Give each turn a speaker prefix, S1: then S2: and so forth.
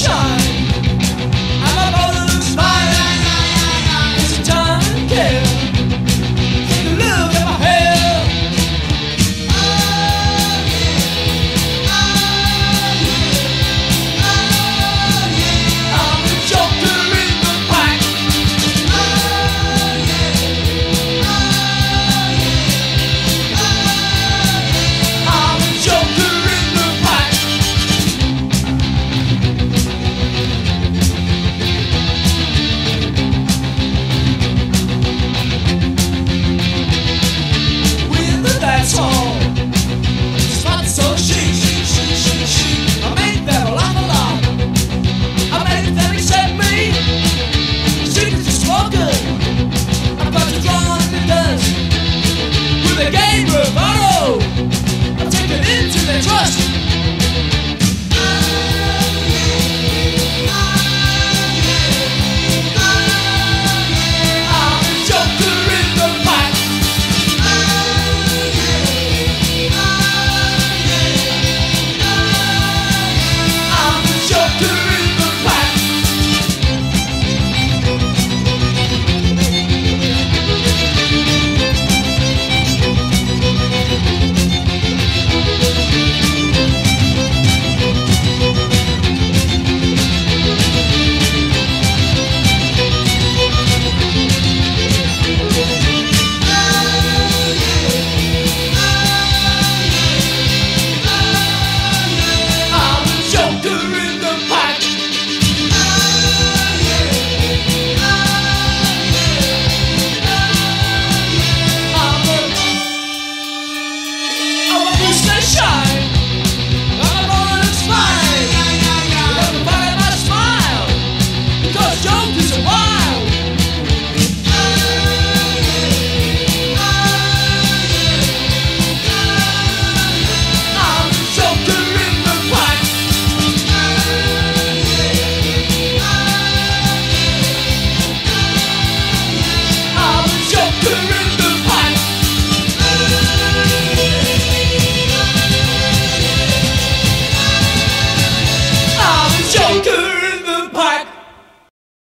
S1: Show.